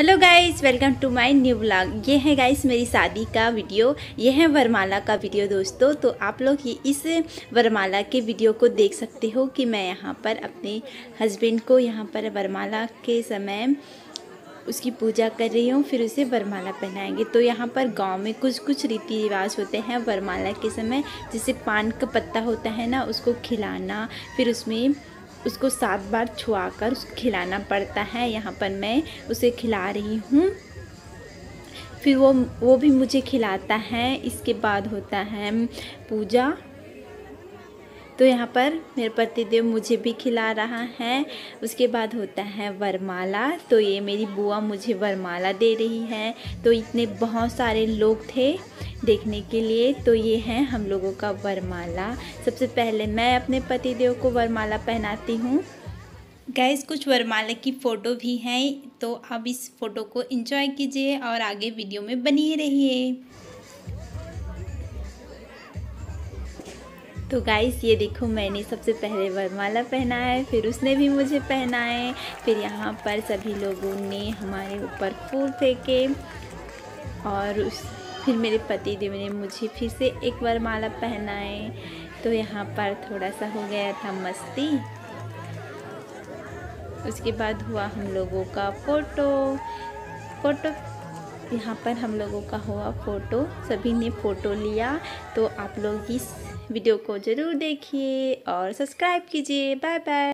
Hello guys welcome to my new blog ये है guys मेरी शादी का वीडियो ये है वरमाला का वीडियो दोस्तों. तो आप लोग ये इस वरमाला के वीडियो को देख सकते हो कि मैं यहाँ पर अपने हस्बैंड को यहाँ पर वरमाला के समय उसकी पूजा कर रही हूँ, फिर उसे वरमाला पहनाएँगे। तो यहाँ पर गाँव में कुछ कुछ रीति रिवाज होते हैं वरमाला के समय। जैसे पान का पत्ता होता है ना, उसको खिलाना, फिर उसमें उसको सात बार छुआ कर खिलाना पड़ता है। यहाँ पर मैं उसे खिला रही हूँ। फिर वो वो भी मुझे खिलाता है। इसके बाद होता है पूजा। तो यहाँ पर मेरे पतिदेव मुझे भी खिला रहा है। उसके बाद होता है वरमाला। तो ये मेरी बुआ मुझे वरमाला दे रही है। तो इतने बहुत सारे लोग थे। देखने के लिए। तो ये है हम लोगों का वरमाला। सबसे पहले मैं अपने पतिदेव को वरमाला पहनाती हूँ। गैस कुछ वरमाला की फ़ोटो भी हैं। तो आप इस फ़ोटो को एंजॉय कीजिए और आगे वीडियो में बनिए रहिए। तो गाइस ये देखो, मैंने सबसे पहले वरमाला पहना है, फिर उसने भी मुझे पहनाए फिर यहाँ पर सभी लोगों ने हमारे ऊपर फूल फेंके और उस फिर मेरे पति देव ने मुझे फिर से एक बार माला पहनाए। तो यहाँ पर थोड़ा सा हो गया था मस्ती। उसके बाद हुआ हम लोगों का फ़ोटो। फ़ोटो, यहाँ पर हम लोगों का हुआ फ़ोटो। सभी ने फ़ोटो लिया। तो आप लोग इस वीडियो को ज़रूर देखिए और सब्सक्राइब कीजिए। Bye bye.